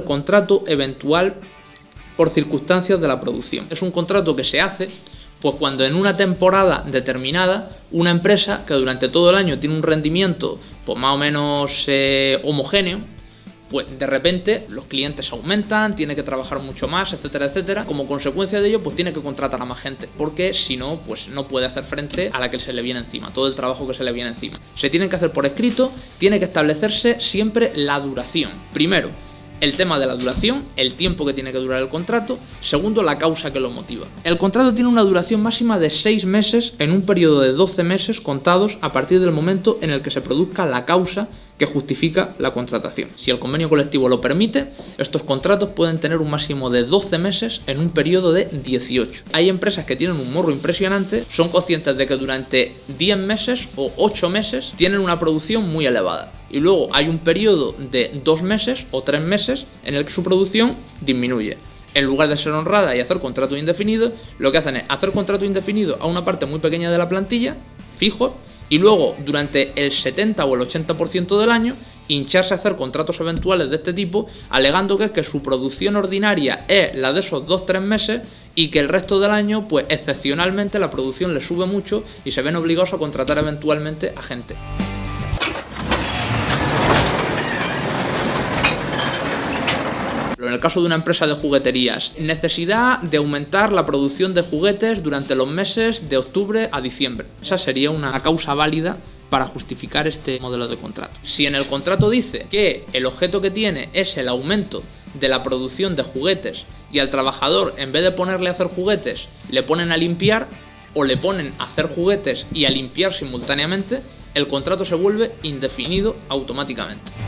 contrato eventual por circunstancias de la producción. Es un contrato que se hace pues cuando en una temporada determinada una empresa que durante todo el año tiene un rendimiento pues más o menos eh, homogéneo, pues de repente los clientes aumentan, tiene que trabajar mucho más, etcétera, etcétera. Como consecuencia de ello, pues tiene que contratar a más gente, porque si no, pues no puede hacer frente a la que se le viene encima, todo el trabajo que se le viene encima. Se tienen que hacer por escrito, tiene que establecerse siempre la duración. Primero, el tema de la duración, el tiempo que tiene que durar el contrato, segundo, la causa que lo motiva. El contrato tiene una duración máxima de 6 meses en un periodo de 12 meses contados a partir del momento en el que se produzca la causa que justifica la contratación. Si el convenio colectivo lo permite, estos contratos pueden tener un máximo de 12 meses en un periodo de 18. Hay empresas que tienen un morro impresionante, son conscientes de que durante 10 meses o 8 meses tienen una producción muy elevada. Y luego hay un periodo de 2 meses o 3 meses en el que su producción disminuye en lugar de ser honrada y hacer contrato indefinido, lo que hacen es hacer contrato indefinido a una parte muy pequeña de la plantilla, fijo, y luego durante el 70 o el 80% del año hincharse a hacer contratos eventuales de este tipo, alegando que es que su producción ordinaria es la de esos 2-3 meses y que el resto del año, pues excepcionalmente la producción le sube mucho y se ven obligados a contratar eventualmente a gente. En el caso de una empresa de jugueterías, necesidad de aumentar la producción de juguetes durante los meses de octubre a diciembre. Esa sería una causa válida para justificar este modelo de contrato. Si en el contrato dice que el objeto que tiene es el aumento de la producción de juguetes y al trabajador en vez de ponerle a hacer juguetes le ponen a limpiar o le ponen a hacer juguetes y a limpiar simultáneamente, el contrato se vuelve indefinido automáticamente.